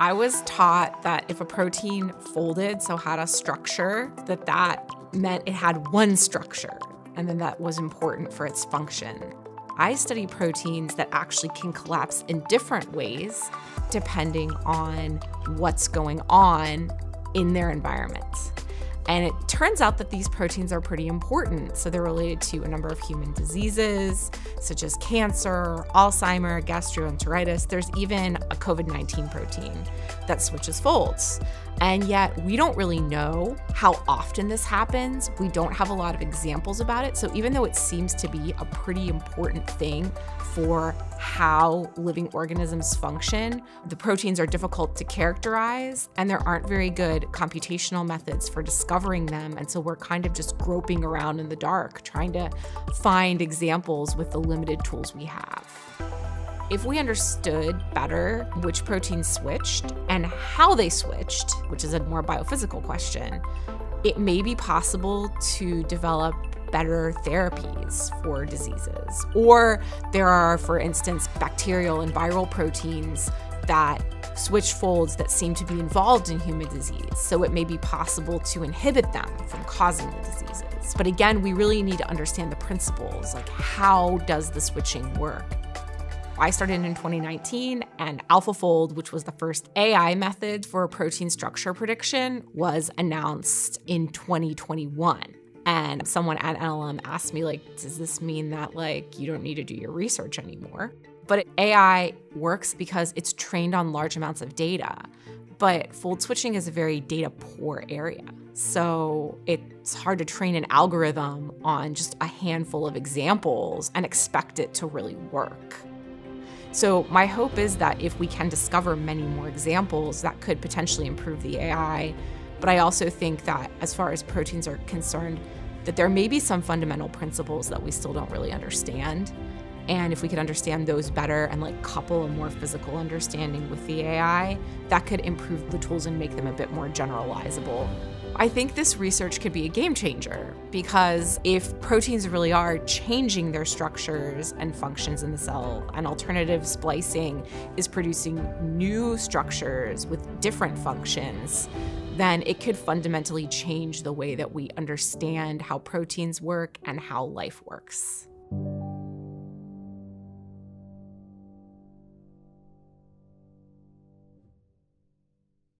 I was taught that if a protein folded, so had a structure, that that meant it had one structure and then that was important for its function. I study proteins that actually can collapse in different ways depending on what's going on in their environment. And it turns out that these proteins are pretty important. So they're related to a number of human diseases, such as cancer, Alzheimer, gastroenteritis. There's even a COVID 19 protein that switches folds. And yet, we don't really know how often this happens. We don't have a lot of examples about it. So, even though it seems to be a pretty important thing for how living organisms function, the proteins are difficult to characterize, and there aren't very good computational methods for discovering them. And so, we're kind of just groping around in the dark, trying to find examples with the limited tools we have. If we understood better which proteins switched and how they switched, which is a more biophysical question, it may be possible to develop better therapies for diseases. Or there are, for instance, bacterial and viral proteins that switch folds that seem to be involved in human disease. So it may be possible to inhibit them from causing the diseases. But again, we really need to understand the principles like how does the switching work? I started in 2019, and AlphaFold, which was the first AI method for protein structure prediction, was announced in 2021. And someone at NLM asked me, like, does this mean that like you don't need to do your research anymore? But AI works because it's trained on large amounts of data. But fold switching is a very data poor area. So it's hard to train an algorithm on just a handful of examples and expect it to really work. So my hope is that if we can discover many more examples, that could potentially improve the AI. But I also think that as far as proteins are concerned, that there may be some fundamental principles that we still don't really understand. And if we could understand those better and like couple a more physical understanding with the AI, that could improve the tools and make them a bit more generalizable. I think this research could be a game changer because if proteins really are changing their structures and functions in the cell, and alternative splicing is producing new structures with different functions, then it could fundamentally change the way that we understand how proteins work and how life works.